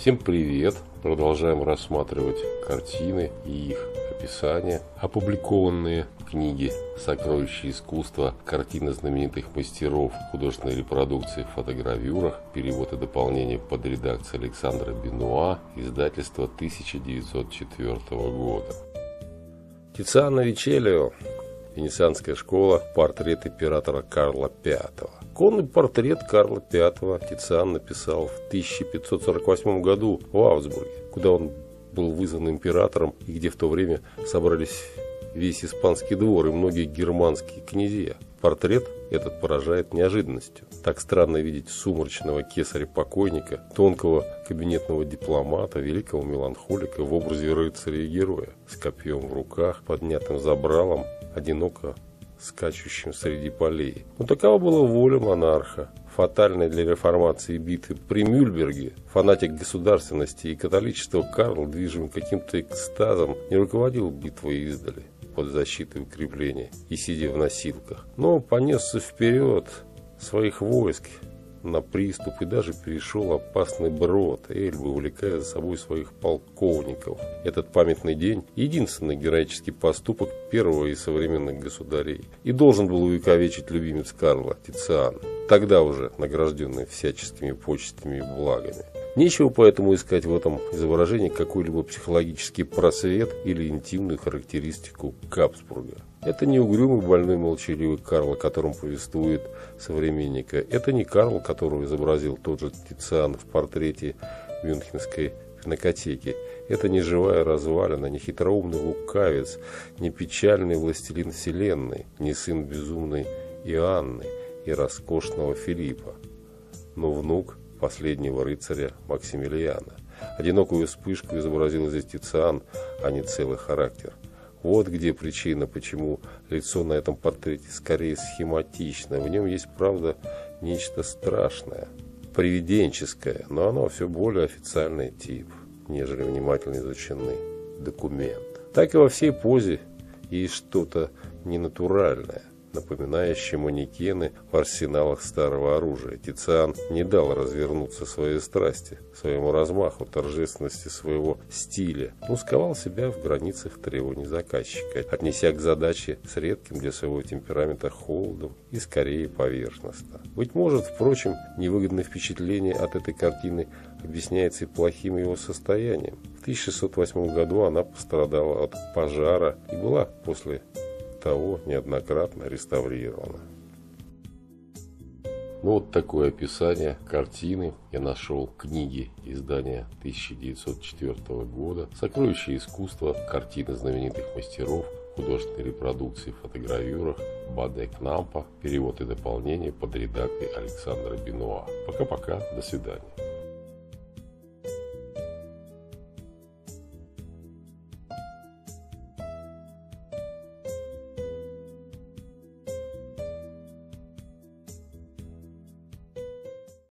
Всем привет! Продолжаем рассматривать картины и их описания, опубликованные в книге «Сокровища искусства. Картины знаменитых мастеров. Художественной репродукции в фотогравюрах. Перевод и дополнение под редакцией Александра Бенуа. Издательство 1904 года. Тициано Вичелио. Венецианская школа. Портрет императора Карла V. Конный портрет Карла V Тициан написал в 1548 году в Аугсбурге, куда он был вызван императором и где в то время собрались весь испанский двор и многие германские князья. Портрет этот поражает неожиданностью. Так странно видеть сумрачного кесаря-покойника, тонкого кабинетного дипломата, великого меланхолика в образе рыцаря и героя, с копьем в руках, поднятым забралом, одиноко скачущим среди полей. Но такова была воля монарха. Фатальной для реформации битвы при Мюльберге фанатик государственности и католичества Карл, движимый каким-то экстазом, не руководил битвой издали под защитой укрепления и сидя в носилках, но понесся вперед своих войск на приступ и даже перешел опасный брод Эльбы, увлекая за собой своих полковников. Этот памятный день – единственный героический поступок первого из современных государей и должен был увековечить любимец Карла Тициан, тогда уже награжденный всяческими почестями и благами. Нечего поэтому искать в этом изображении какой-либо психологический просвет или интимную характеристику Капсбурга. Это не угрюмый, больной, молчаливый Карл, о котором повествует современника. Это не Карл, которого изобразил тот же Тициан в портрете Мюнхенской пинокотеки. Это не живая развалина, не хитроумный лукавец, не печальный властелин вселенной, не сын безумной Иоанны и роскошного Филиппа, но внук последнего рыцаря Максимилиана. Одинокую вспышку изобразил здесь Тициан, а не целый характер. Вот где причина, почему лицо на этом портрете скорее схематично. В нем есть, правда, нечто страшное, привиденческое, но оно все более официальный тип, нежели внимательно изученный документ. Так и во всей позе есть что-то ненатуральное напоминающие манекены в арсеналах старого оружия. Тициан не дал развернуться своей страсти, своему размаху, торжественности своего стиля, но сковал себя в границах требований заказчика, отнеся к задаче с редким для своего темперамента холодом и скорее поверхностно. Быть может, впрочем, невыгодное впечатление от этой картины объясняется и плохим его состоянием. В 1608 году она пострадала от пожара и была после того неоднократно реставрировано. Ну вот такое описание картины я нашел в книге издания 1904 года «Сокровища искусства. Картины знаменитых мастеров. Художественной репродукции в фотогравюрах. Бадек Нампа. Перевод и дополнение под редакцией Александра Бенуа». Пока-пока. До свидания.